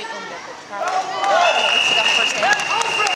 right in the, the